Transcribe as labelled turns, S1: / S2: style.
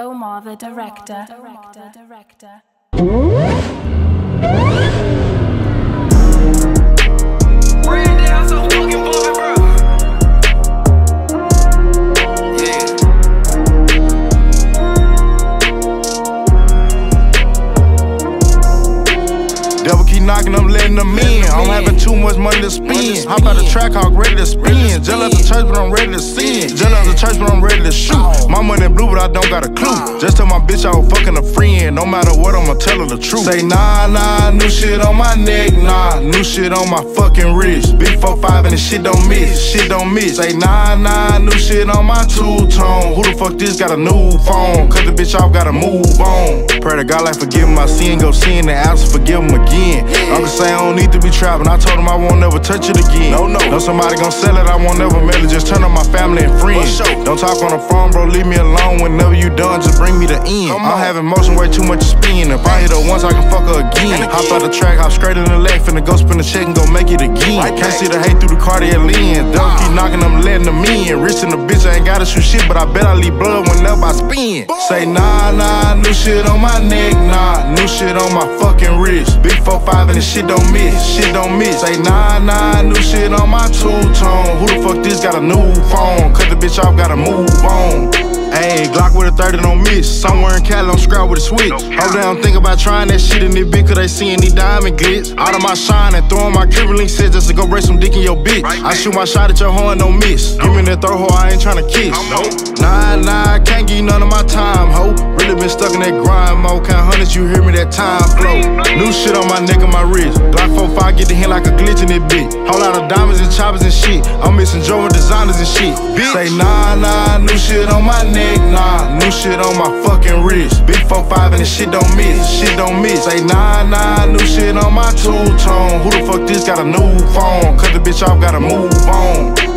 S1: Omar the director. Director. Director.
S2: Devil keep knocking, I'm letting them in. I'm having too much money to spend. Hop out the track, hawk ready to spin. Jail at the church, but I'm ready to sin. Jail at the church, but I'm ready to shoot. My money blue, but I don't got a clue. Just tell my bitch I was fucking a friend. No matter what, I'ma tell her the truth. Say nah, nah, new shit on my neck, nah. New shit on my fucking wrist. Big 4-5 and the shit don't miss. Shit don't miss. Say nah, nah, new shit on my two tone. Who the fuck this got a new phone? Cause the bitch off gotta move on. Pray to God like forgive my sin. Go sin the absence, forgive him again. Uncle say I don't need to be trapping. I told him I won't never touch it again. No, no. Know somebody gon' sell it, I won't never mail it. Just turn on my family and friends. Don't talk on the phone, bro. Leave me alone. Whenever you done, just bring me the end. I'm having motion way too much to spin. If I hit her once, I can fuck her again. Hop out the track, hop straight in the leg, finna go spin the check and go make it again. Can't see the hate through the Cartier lens. Don't keep knocking, I'm letting them in. Rich in the bitch, I ain't gotta shoot shit, but I bet I leave blood whenever I spin. Say nah, nah, new shit on my neck, nah, new shit on my fucking wrist. Big 4-5 and the shit don't miss, shit don't miss. Say nah, nah, new shit on my two-tone. Who the fuck this got a new phone? Cause the bitch off gotta move on. Ayy, Glock with a 30 don't miss. Somewhere in Cali, I'm scrap with a switch. Hope they don't think about trying that shit in this bitch, cause they see any diamond glitz. Out of my shine and throwing my Kimberly set just to go break some dick in your bitch. I shoot my shot at your horn, don't miss. Give me that throw hole, I ain't tryna kiss. Nah, nah, can't give you none of my time, been stuck in that grind mode. Count hundreds, you hear me, that time flow. New shit on my neck and my wrist. Glock 45 get the hand like a glitch in this bitch. Whole lot of diamonds and choppers and shit. I'm missing Jordan designers and shit. Say nah, nah, new shit on my neck, nah. New shit on my fucking wrist. Big 4-5 and the shit don't miss, shit don't miss. Say nah, nah, new shit on my two-tone. Who the fuck this got a new phone? Cause the bitch off gotta move on.